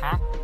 Huh.